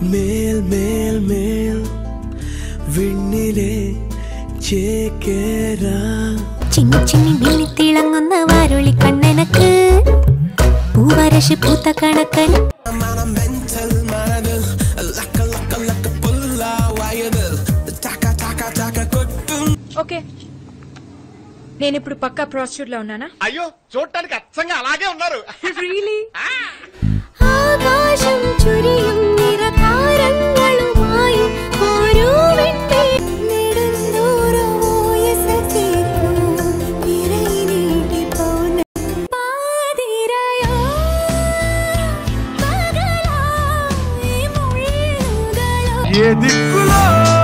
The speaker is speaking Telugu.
മേൽ മേൽ മേൽ വിണ്ണിലെ ചേക്കേറാ ചിന്നി ചിന്നി മിന്നി തിളങ്ങുന്ന വാരുളി കണ്ണനക്ക് പൂവരശ് പൂത്ത കണക്കൻ ఓకే నేను ఇప్పుడు పక్కా ప్రాస్టిట్యూట్ లో ఉన్నానా అయ్యో చూడటానికి అచ్చంగా అలాగే ఉన్నారు రియలీ yedik kulak